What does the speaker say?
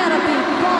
gotta